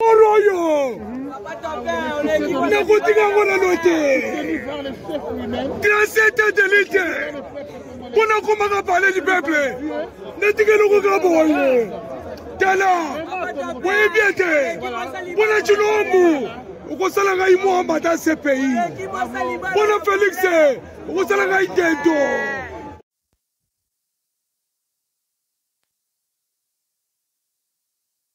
oro oyo nakotika yango nano te tracete deli te mpo nakomaka pale du peuple natika eloko kaka bowango tala boyebi ete mpo na cinombu okosala ngai mwa mbata cpi mpo na felix okosala ngai dento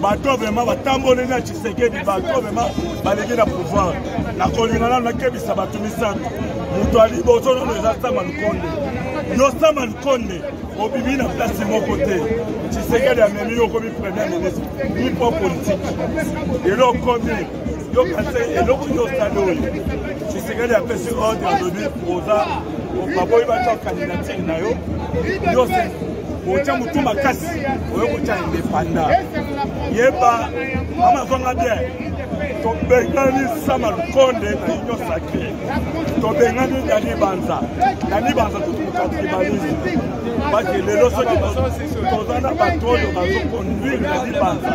bato vraimen batamboli na tshisekedi bato vraimen baleki na pouvoir na kolinga nano nakebisa bato misato moto ya liboso nono eza sama lukonde yo sama lukonde obimi na place moko te tshisekedi amemi yo okomi premier ministre ni po politike eloko nini yo kasi eloko yo stade oyo tshisekedi apesi ordre alobi oza baboyi batya kandidatire na yo yo se otya motu makasi oyo kotya indepanda yeba mama zonga bien tobengani sama lukonde na union sacré tobengani dani banza dani banza totomokatribalisi bake lelo soki toza na bato oyo bazokonduire dani banza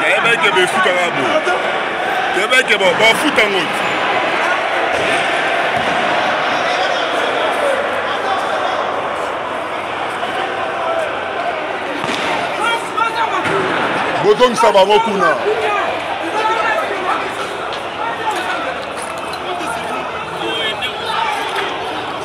nayebaki ebe efutaka bo nayebaki ebe bafuta ngo bozongisa bango kuna